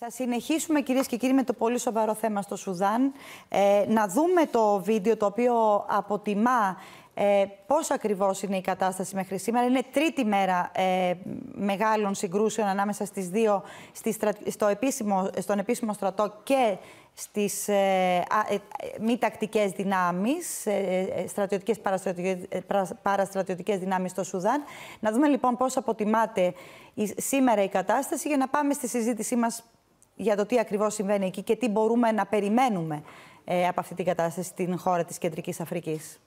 Θα συνεχίσουμε κυρίες και κύριοι με το πολύ σοβαρό θέμα στο Σουδάν. Ε, να δούμε το βίντεο το οποίο αποτιμά ε, πώς ακριβώς είναι η κατάσταση μέχρι σήμερα. Είναι τρίτη μέρα ε, μεγάλων συγκρούσεων ανάμεσα στις δύο, στο επίσημο, στον επίσημο στρατό και στις ε, ε, μη τακτικές δυνάμεις, ε, στρατιωτικές, παραστρατιωτικές, παραστρατιωτικές δυνάμεις στο Σουδάν. Να δούμε λοιπόν πώς αποτιμάται σήμερα η κατάσταση για να πάμε στη συζήτησή μας για το τι ακριβώς συμβαίνει εκεί και τι μπορούμε να περιμένουμε από αυτή την κατάσταση στην χώρα της Κεντρικής Αφρικής.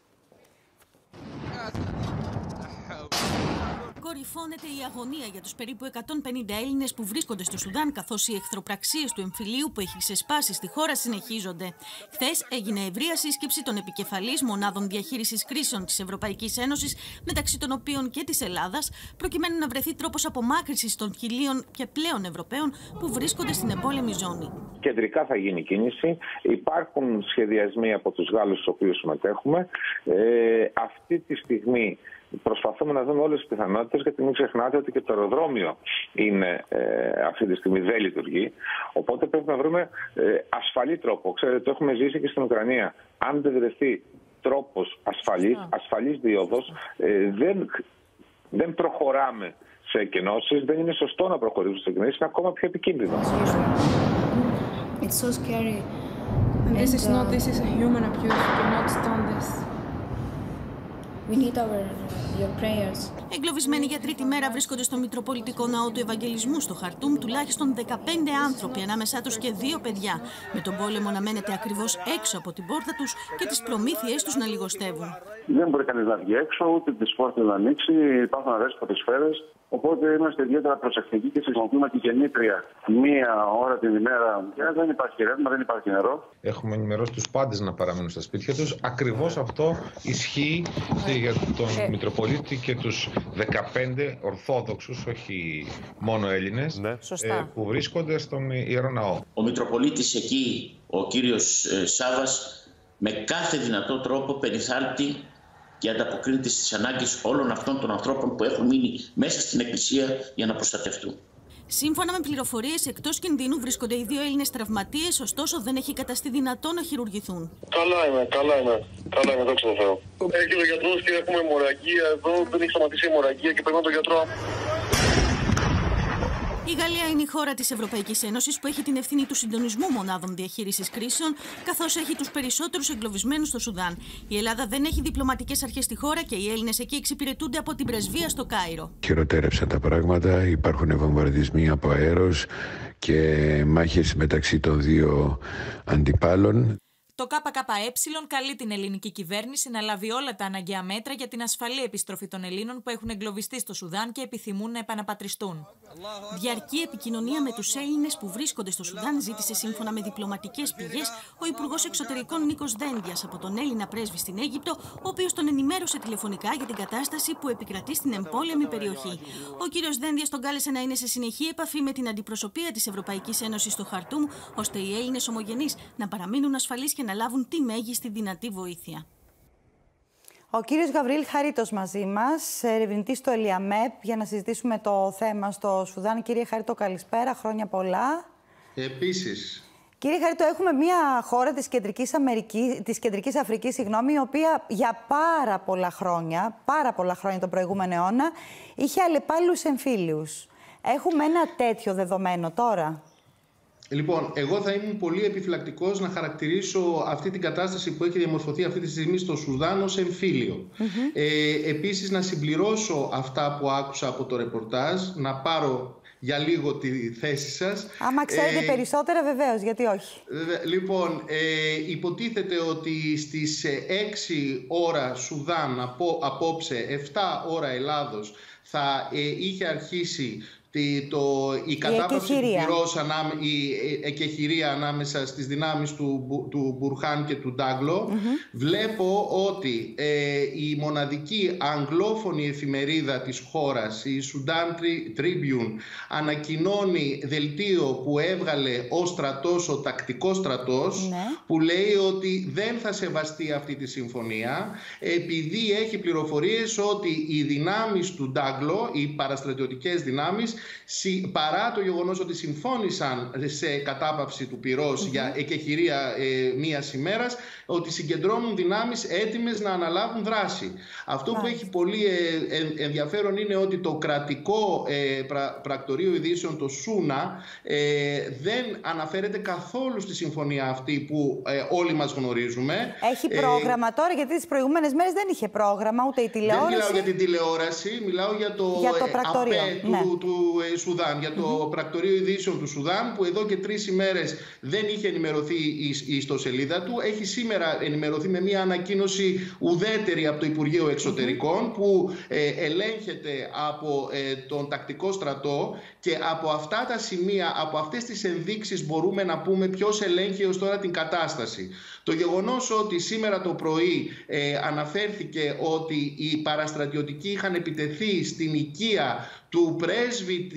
Κορυφώνεται η αγωνία για τους περίπου 150 Έλληνες που βρίσκονται στο Σουδάν, καθώς οι εχθροπραξίες του εμφυλίου που έχει ξεσπάσει στη χώρα συνεχίζονται. Χθες έγινε ευρεία σύσκεψη των επικεφαλής μονάδων διαχείρισης κρίσεων της Ευρωπαϊκής Ένωσης, μεταξύ των οποίων και της Ελλάδας, προκειμένου να βρεθεί τρόπος απομάκρυσης των χιλίων και πλέον Ευρωπαίων που βρίσκονται στην εμπόλεμη ζώνη. Κεντρικά θα γίνει κίνηση. Υπάρχουν σχεδιασμοί από τους Γάλλους, στους οποίους συμμετέχουμε. Ε, αυτή τη στιγμή προσπαθούμε να δούμε όλες τις πιθανότητες, γιατί μην ξεχνάτε ότι και το αεροδρόμιο είναι, ε, αυτή τη στιγμή δεν λειτουργεί. Οπότε πρέπει να βρούμε ε, ασφαλή τρόπο. Ξέρετε, το έχουμε ζήσει και στην Ουκρανία. Αν δεν βρεθεί τρόπος ασφαλής, ασφαλής διόδος, ε, δεν, δεν προχωράμε σε εκενώσει. Δεν είναι σωστό να προχωρήσουμε σε εκενώσει. Είναι ακόμα πιο επικίνδυνο. It's so scary. And this is not, this is a human abuse. You cannot stand this. We need our, your prayers. Εγκλωβισμένοι για τρίτη μέρα βρίσκονται στο Μητροπολιτικό Ναό του Ευαγγελισμού στο Χαρτούμ τουλάχιστον 15 άνθρωποι, ανάμεσά τους και δύο παιδιά, με τον πόλεμο να μένεται ακριβώς έξω από την πόρτα τους και τις προμήθειές τους να λιγοστεύουν. Δεν μπορεί κανείς να βγει έξω, ούτε τις πόρτες να ανοίξει, υπάρχουν αρέσει ποτισφαίρε. Οπότε είμαστε ιδιαίτερα προσεκτικοί και χρησιμοποιούμε τη γεννήτρια μία ώρα την ημέρα. Και δεν υπάρχει ρεύμα, δεν υπάρχει νερό. Έχουμε ενημερώσει τους πάντες να παραμείνουν στα σπίτια τους. Ακριβώς αυτό ισχύει για τον ε. Μητροπολίτη και τους 15 Ορθόδοξους, όχι μόνο Έλληνες, ναι. ε, που βρίσκονται στον Ιερό Ναό. Ο Μητροπολίτης εκεί, ο κύριος ε, Σάβας, με κάθε δυνατό τρόπο περιθάλπτει και ανταποκρίνεται στις ανάγκες όλων αυτών των ανθρώπων που έχουν μείνει μέσα στην Εκκλησία για να προστατευτούν. Σύμφωνα με πληροφορίες, εκτός κινδύνου βρίσκονται οι δύο Έλληνες τραυματίες, ωστόσο δεν έχει καταστεί δυνατό να χειρουργηθούν. Καλά είμαι, καλά είμαι. Καλά είμαι, δόξα τω Θεώ. Έχει ο γιατρός και έχουμε αιμορραγία εδώ. Δεν έχει σταματήσει η αιμορραγία και παίρνω τον γιατρό. Η Γαλλία είναι η χώρα της Ευρωπαϊκής Ένωσης που έχει την ευθύνη του συντονισμού μονάδων διαχείρισης κρίσεων, καθώς έχει τους περισσότερους εγκλωβισμένους στο Σουδάν. Η Ελλάδα δεν έχει διπλωματικές αρχές στη χώρα και οι Έλληνες εκεί εξυπηρετούνται από την πρεσβεία στο Κάιρο. Χειροτέρευσαν τα πράγματα, υπάρχουν βομβαρδισμοί από αέρος και μάχες μεταξύ των δύο αντιπάλων. Το ΚΚΕ καλεί την ελληνική κυβέρνηση να λάβει όλα τα αναγκαία μέτρα για την ασφαλή επιστροφή των Ελλήνων που έχουν εγκλωβιστεί στο Σουδάν και επιθυμούν να επαναπατριστούν. Διαρκή επικοινωνία με τους Έλληνες που βρίσκονται στο Σουδάν ζήτησε σύμφωνα με διπλωματικές πηγές ο Υπουργός Εξωτερικών Νίκος Δένδιας από τον Έλληνα πρέσβη στην Αίγυπτο, ο οποίος τον ενημέρωσε τηλεφωνικά για την κατάσταση που επικρατεί στην εμπόλεμη περιοχή. Ο κ. Δένδιας τον κάλεσε να είναι σε συνεχή επαφή με την αντιπροσωπεία της Ευρωπαϊκής Ένωσης στο Χαρτούμ, ώστε οι Έλληνες ομογενείς να παραμείνουν ασφαλείς και να λάβουν τη μέγιστη δυνατή βοήθεια. Ο κύριος Γαβρίλ Χαρίτος μαζί μας, ερευνητής στο Ελιαμέπ, για να συζητήσουμε το θέμα στο Σουδάν. Κύριε Χαρίτο, καλησπέρα, χρόνια πολλά. Επίσης. Κύριε Χαρίτο, έχουμε μια χώρα της Κεντρικής, Αμερικής, της Κεντρικής Αφρικής, συγγνώμη, η οποία για πάρα πολλά χρόνια, πάρα πολλά χρόνια τον προηγούμενο αιώνα, είχε αλλεπάλληλους εμφύλιους. Έχουμε ένα τέτοιο δεδομένο τώρα. Λοιπόν, εγώ θα ήμουν πολύ επιφυλακτικός να χαρακτηρίσω αυτή την κατάσταση που έχει διαμορφωθεί αυτή τη στιγμή στο Σουδάν ως εμφύλιο. Ε, επίσης, να συμπληρώσω αυτά που άκουσα από το ρεπορτάζ, να πάρω για λίγο τη θέση σας. Άμα ξέρετε ε, περισσότερα βεβαίως, γιατί όχι. Λοιπόν, ε, υποτίθεται ότι στις 6 ώρα Σουδάν, από, απόψε 7 ώρα Ελλάδος, θα ε, είχε αρχίσει τη, το, η κατάπαυση του πυρός, η εκεχηρία ανάμεσα στις δυνάμεις του, του Μπουρχάν και του νταγκλο βλέπω ότι ε, η μοναδική αγγλόφωνη εφημερίδα της χώρας, η Sudan Tribune, ανακοινώνει δελτίο που έβγαλε ο στρατός, ο τακτικός στρατός, ναι. που λέει ότι δεν θα σεβαστεί αυτή τη συμφωνία, επειδή έχει πληροφορίες ότι οι δυνάμεις του Ντάγκλο, οι παραστρατιωτικές δυνάμεις, παρά το γεγονός ότι συμφώνησαν σε κατάπαυση του πυρός για εκεχηρία ε, μίας ημέρας, ότι συγκεντρώνουν δυνάμεις έτοιμες να αναλάβουν δράση. Αυτό που έχει πολύ ε, ενδιαφέρον είναι ότι το κρατικό ε, πρακτορείο ειδήσεων, το ΣΟΥΝΑ, ε, δεν αναφέρεται καθόλου στη συμφωνία αυτή που ε, όλοι μας γνωρίζουμε. Έχει πρόγραμμα τώρα, γιατί τις προηγούμενες μέρες δεν είχε πρόγραμμα, ούτε η τηλεόραση. Δεν μιλάω για την τηλεόραση, μιλάω για το, για το πρακτορείο, ΑΠΕ ναι. του, του Σουδάν, για το πρακτορείο ειδήσεων του Σουδάν, που εδώ και τρεις ημέρες δεν είχε ενημερωθεί η ιστοσελίδα του. Έχει σήμερα ενημερωθεί με μια ανακοίνωση ουδέτερη από το Υπουργείο Εξωτερικών, που ελέγχεται από τον τακτικό στρατό και από αυτά τα σημεία, από αυτές τις ενδείξεις μπορούμε να πούμε ποιος ελέγχει ως τώρα την κατάσταση. Το γεγονός ότι σήμερα το πρωί ε, αναφέρθηκε ότι οι παραστρατιωτικοί είχαν επιτεθεί στην οικία του πρέσβη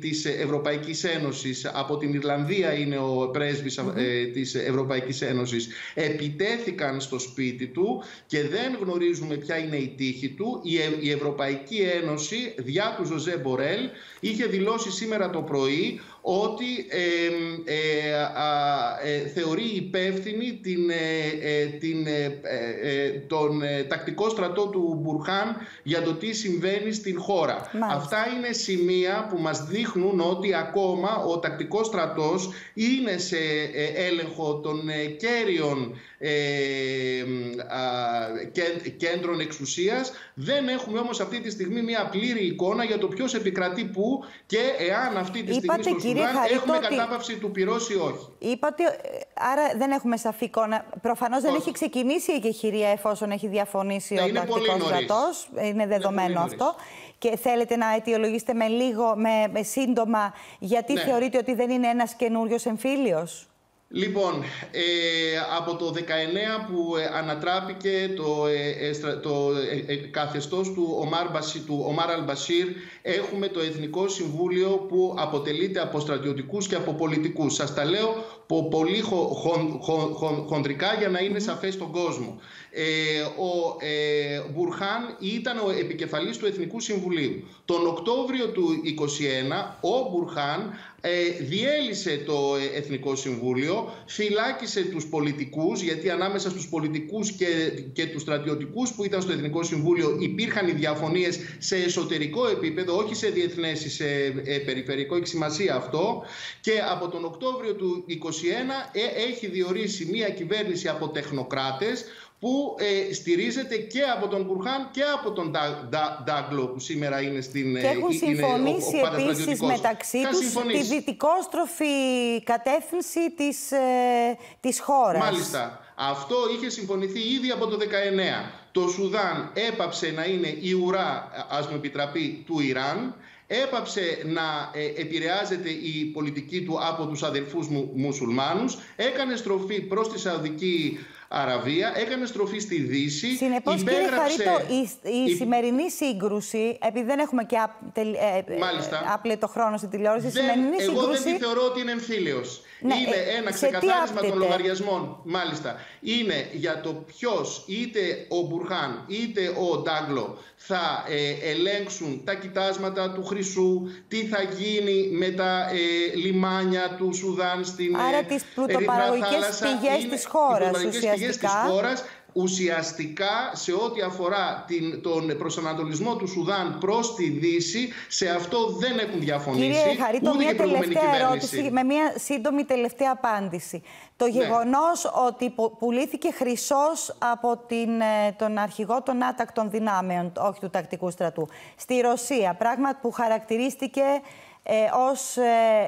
της Ευρωπαϊκής Ένωσης, από την Ιρλανδία είναι ο πρέσβης ε, της Ευρωπαϊκής Ένωσης, επιτέθηκαν στο σπίτι του και δεν γνωρίζουμε ποια είναι η τύχη του. Η, Ευρωπαϊκή Ένωση, διά του Ζωζέ Μπορέλ, είχε δηλώσει σήμερα το πρωί ότι ε, ε, θεωρεί υπεύθυνη την, ε, την, τον τακτικό στρατό του Μπουρχάν για το τι συμβαίνει στην χώρα. Αυτά είναι σημεία που μας δείχνουν ότι ακόμα ο τακτικός στρατός είναι σε έλεγχο των κέριων κέντρων εξουσίας. Δεν έχουμε όμως αυτή τη στιγμή μια πλήρη εικόνα για το ποιος επικρατεί πού και εάν αυτή τη στιγμή στο έχουμε κατάπαυση του πυρός ή όχι. Είπατε, άρα δεν έχουμε σαφή εικόνα. Προφανώς δεν έχει ξεκινήσει η εκεχηρία εφόσον έχει διαφωνήσει ναι, ο τακτικός κρατό. Είναι δεδομένο αυτό. Και θέλετε να αιτιολογήσετε με λίγο, με, σύντομα, γιατί ναι. θεωρείτε ότι δεν είναι ένας καινούριος εμφύλιος; Λοιπόν, ε, από το 19 που ε, ανατράπηκε το, ε, το καθεστώς του Ομάρ, του Ομάρ Αλμπασίρ έχουμε το Εθνικό Συμβούλιο που αποτελείται από στρατιωτικούς και από πολιτικούς. Σας τα λέω πολύ χοντρικά για να είναι σαφές στον κόσμο. ο Μπουρχάν ήταν ο επικεφαλής του Εθνικού Συμβουλίου. Τον Οκτώβριο του 2021 ο Μπουρχάν ε, διέλυσε το ε, Εθνικό Συμβούλιο, φυλάκισε τους πολιτικούς, γιατί ανάμεσα στους πολιτικούς και, και τους στρατιωτικούς που ήταν στο Εθνικό Συμβούλιο υπήρχαν οι διαφωνίες σε εσωτερικό επίπεδο, όχι σε διεθνές ή σε ε, περιφερικό, έχει σημασία αυτό. Και από τον Οκτώβριο του 2021 ε, έχει διορίσει μια κυβέρνηση από τεχνοκράτες, που ε, στηρίζεται και από τον Μπουρχάν και από τον Ντάγκλο που σήμερα είναι στην Και έχουν συμφωνήσει επίσης μεταξύ τους τη δυτικόστροφη κατεύθυνση της, ε, της χώρας. Μάλιστα. Αυτό είχε συμφωνηθεί ήδη από το 19. Το Σουδάν έπαψε να είναι η ουρά, ας μου επιτραπεί, του Ιράν έπαψε να ε, επηρεάζεται η πολιτική του από τους αδελφούς μου μουσουλμάνους, έκανε στροφή προς τη Σαουδική Αραβία, έκανε στροφή στη Δύση. Συνεπώς, κύριε Χαρίτο, η, η, σημερινή σύγκρουση, επειδή δεν έχουμε και ε, το χρόνο στην τηλεόραση, η σημερινή εγώ σύγκρουση. Εγώ δεν τη θεωρώ ότι είναι εμφύλιος. Ναι, είναι ε, ένα ξεκαθάρισμα των λογαριασμών. Μάλιστα. Είναι για το ποιος, είτε ο Μπουρχάν είτε ο Ντάγκλο, θα ε, ελέγξουν τα κοιτάσματα του Χρυσού, τι θα γίνει με τα ε, λιμάνια του Σουδάν στην Άρα τις πλουτοπαραγωγικές πηγές της χώρας ουσιαστικά. Χώρας, ουσιαστικά σε ό,τι αφορά την, τον προσανατολισμό του Σουδάν προς τη Δύση, σε αυτό δεν έχουν διαφωνήσει. Κύριε Χαρίτο, μια τελευταία ερώτηση με μια σύντομη τελευταία απάντηση. Το ναι. γεγονός ότι πουλήθηκε χρυσός από την, ε, τον αρχηγό των άτακτων δυνάμεων, όχι του τακτικού στρατού, στη Ρωσία, πράγμα που χαρακτηρίστηκε ε, ως ε,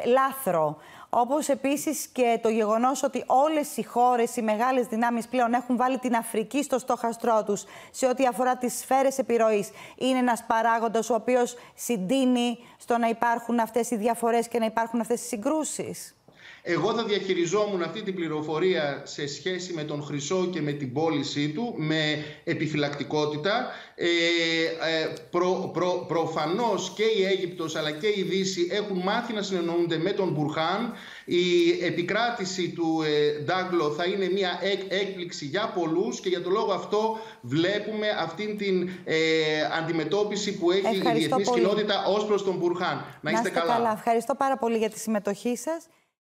λάθρο. Όπως επίσης και το γεγονός ότι όλες οι χώρες, οι μεγάλες δυνάμεις πλέον έχουν βάλει την Αφρική στο στόχαστρό τους σε ό,τι αφορά τις σφαίρες επιρροής. Είναι ένας παράγοντας ο οποίος συντείνει στο να υπάρχουν αυτές οι διαφορές και να υπάρχουν αυτές οι συγκρούσεις. Εγώ θα διαχειριζόμουν αυτή την πληροφορία σε σχέση με τον Χρυσό και με την πώλησή του με επιφυλακτικότητα. Ε, ε, προ, προ, προφανώς και η Αίγυπτος αλλά και η Δύση έχουν μάθει να συνεννοούνται με τον Μπουρχάν. Η επικράτηση του ε, Ντάγκλο θα είναι μια έκπληξη για πολλούς και για τον λόγο αυτό βλέπουμε αυτήν την ε, αντιμετώπιση που έχει η διεθνής κοινότητα ως προς τον Μπουρχάν. Να είστε, καλά. καλά. Ευχαριστώ πάρα πολύ για τη συμμετοχή σας.